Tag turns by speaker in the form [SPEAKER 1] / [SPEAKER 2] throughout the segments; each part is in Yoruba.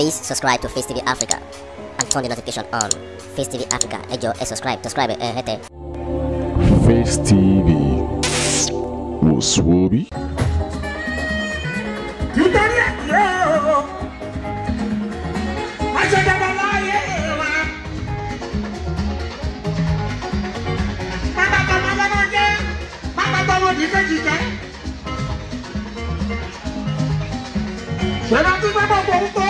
[SPEAKER 1] Please subscribe to Face TV Africa and turn the notification on. Face TV Africa, ẹ jọ̀ọ́ subscribe, subscribe eh, hẹ́tẹ̀. Face TV You don't I wò sùn orí. Nítorí ẹ̀kọ́ aṣọ́jọba I'm wa. Bàbá tọmọ lọ́dọ̀ jẹ́ bàbá a dìkejì jẹ́. Ṣèlú àti bàbá òkú tó.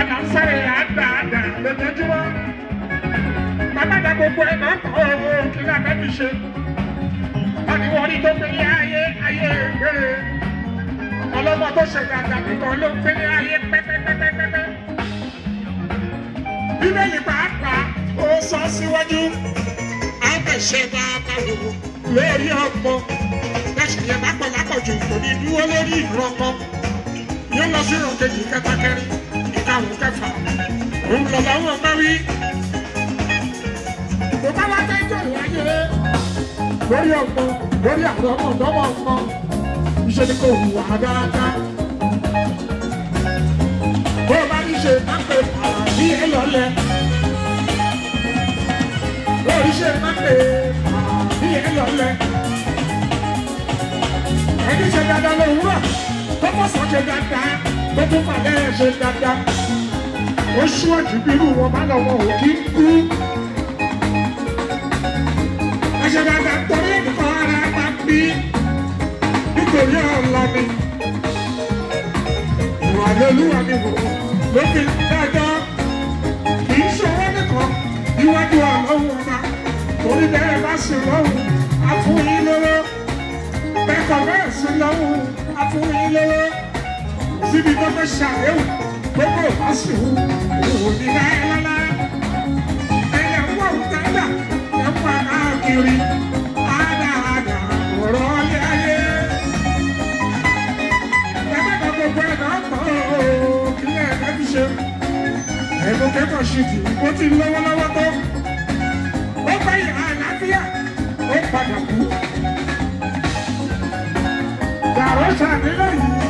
[SPEAKER 1] àwọn là ń sáré àdáàdà lójoojúmọ́ bàbá àdá gbogbo ẹ̀ máa ń kọ́ ọ́ kí ló abẹ́ fi ṣe wọ́n ní wọ́n ní tó pé ní ayé ayé ìgbére ọlọ́mọ tó ṣe dàgbà nìkan ló ń pé ní ayé pẹ́pẹ́pẹ́pẹ́pẹ́ bíbélì pàápàá ó sọ síwájú àbẹ̀ṣe bá a bá wò lórí ọgbọ́n lẹ́sìn yẹn bá pọ̀ lápọ̀jù kò ní dúró lórí ìrọ̀kọ́ yóò lọ sí ìrọ̀kejì kẹta kẹrin karùn-ún kẹfà òun lọ́ba wọn bá rí. kò bá wá fẹ́ jọ ìwà yẹrẹ lórí ọ̀gbọ́n lórí àwọn ọmọ ọ̀dọ́mọ ọ̀gbọ́n iṣẹ́ ni kò hùwà dáadáa. bó o bá ní ṣe pápẹ́ àbí ẹlọ́lẹ̀ lórí ṣe pápẹ́ àbí ẹlọ́lẹ̀ ẹni ṣe dáadáa lówùúrọ̀ tó mọ̀ sọ́jẹ́ dáadáa tó tún fàlẹ́ ẹ̀ ṣe dáadáa ó ṣíwájú bí irú wọn bá lọ́wọ́ ò kí kú. ẹ ṣe dáadáa torí nǹkan ara máa ń bí nítorí ọ̀la mi ìwà lolúwa mi wò lókè dáadáa kì í ṣọwọ́ nìkan níwájú àwọn ọba torí bẹ́ẹ̀ bá sì lọ́hùn á fún yín lọ́wọ́ bẹ́ẹ̀ kọ̀ bẹ́ẹ̀ sì lọ́hùn á fún yín lọ́wọ́ síbi tó fẹ́ ṣàdéhùn gbogbo àṣìwò òwò ní láéláá ẹ̀yẹ ń wọ̀ ń tẹ́lá ẹ̀ ń pa káàkiri àdáàdá ọ̀rọ̀ ọ̀lẹ́ ayé ẹ̀mẹ́ta gbogbo ẹ̀dá ọ̀tọ̀ kílẹ̀ ẹ̀dá ti ṣe ẹ̀mú kẹ́kọ̀ọ́ ṣì tì ó ti lọ́wọ́lọ́wọ́ tó ó pẹ́ yà àlàáfíà ó padà kú. Gàrọ́ṣà nílẹ̀ yìí.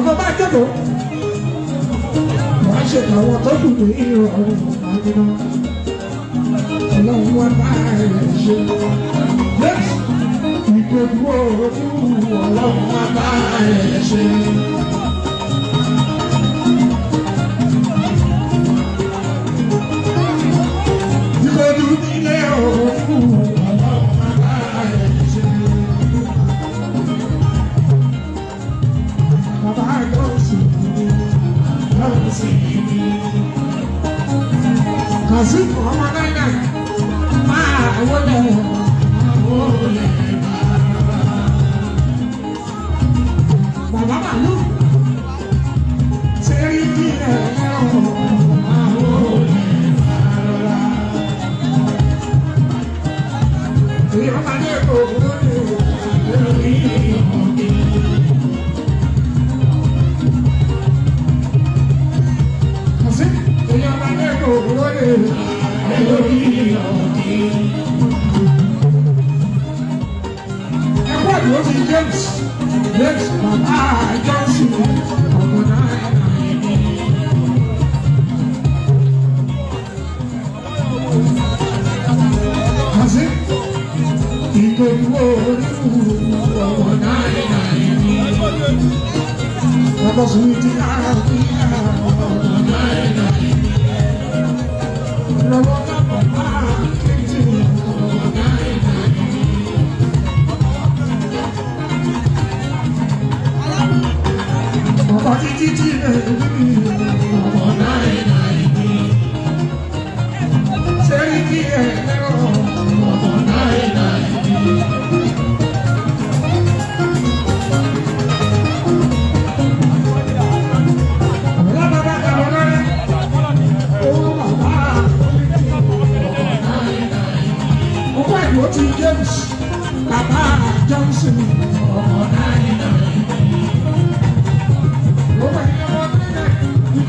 [SPEAKER 1] ọmọ bá jókòó wọ́n ṣe àwọn tó kù ní ìrọ̀rùn àjọyọ̀ ọlọ́run wá bá rẹ̀ ṣe ìgbèkúrò ọlọ́run wá bá rẹ̀ ṣe.
[SPEAKER 2] àsìkò ọmọ náírà máa wọlé wọlé. Bàbá màlúù
[SPEAKER 1] ṣe rí bí ẹ̀rọ ti James James ah Johnson ọmọ náà. Kasi ìgbòho onífuru ọmọ náà.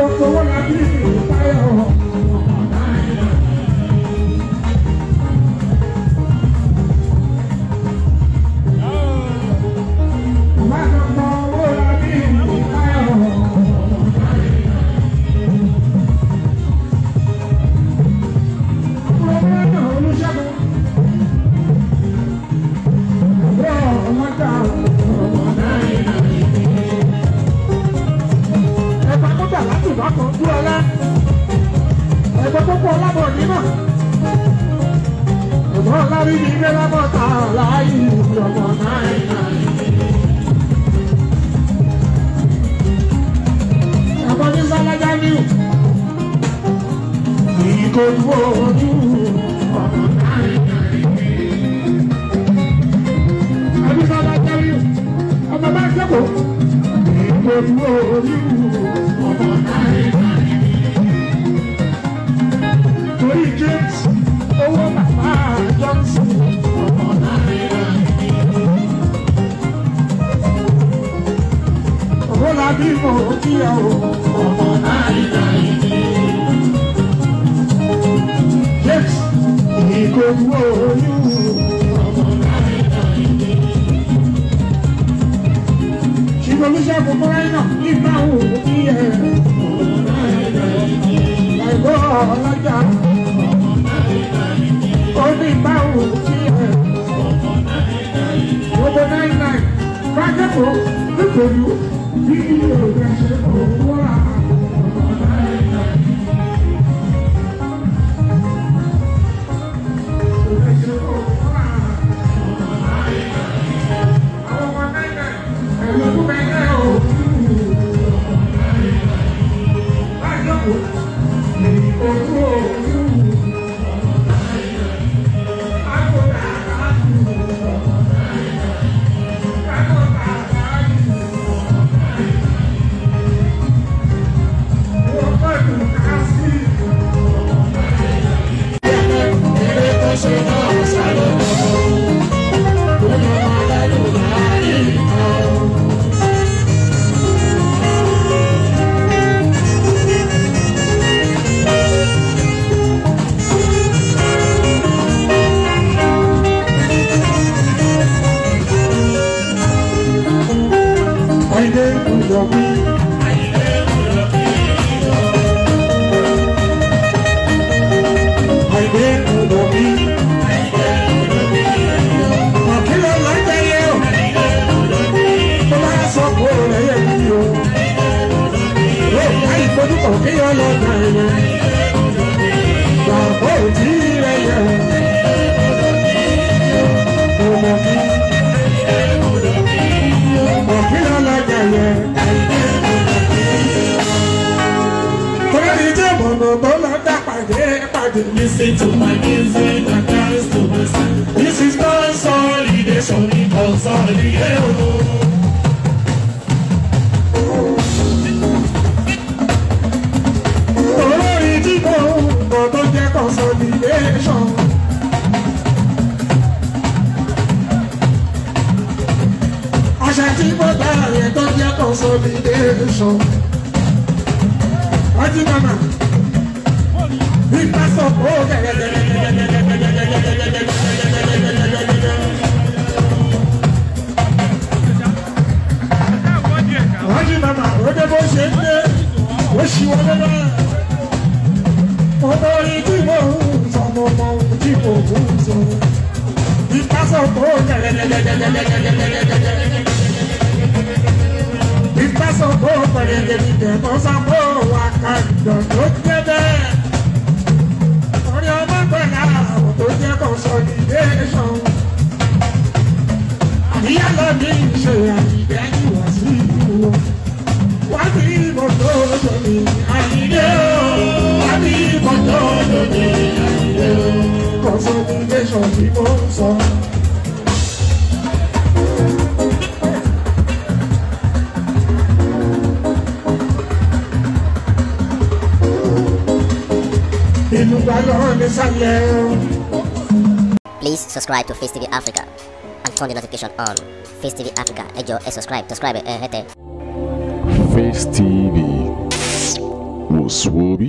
[SPEAKER 2] àjọpọ̀ wọn làbí ìfìyà báyọ̀.
[SPEAKER 1] ojú ojú ọ̀pọ̀ táyì kàrí. Ẹbí bá bá tẹ́lẹ̀ ọmọ bá sẹ́kọ̀ọ́. Ojú ojú ọ̀pọ̀ táyì kàrí. Torí James owó bàbá Johnson ọ̀pọ̀ táyì kàrí. Owó la bí mo kí ẹ o ọ̀pọ̀ táyì kàrí. Olúṣẹ́gun Mọ́rẹ́nà nígbà òun kí ẹ. Ẹ̀gbọ́n ọlọ́jà ó nígbà òun kí ẹ. Gbogbo náírà bá dẹ́kun nítorí bí ìròyìn ẹ̀ṣẹ̀ òun wọ́n rà. to listen to my music and dance to my song. This is consolidation in consolidation. Olórí tí kò gbọ́ tó jẹ́ consolidation. Àṣà tí kò gbà yẹn tó jẹ́ consolidation. Ìtàsọ̀kọ̀ ọ̀pẹ̀lẹ̀ lè dìde mọ́sàkó wà kàdùn ló gbẹ́dẹ́. consolidation. Àníyá lọ ní ìṣe àyíká ní wàásù ìlú wọn. Wá ní ìmọ̀tò lóde àyíké o. Wá ní ìmọ̀tò lóde àyíké o. Consolidation ni mo ń sọ. Ìlú gbàgbọ́ ní sálẹ̀ Please subscribe to Face TV Africa and turn the notification on. Face TV Africa, ẹ subscribe, subscribe Hey hẹ́tẹ̀. Face
[SPEAKER 2] TV, Muswobi.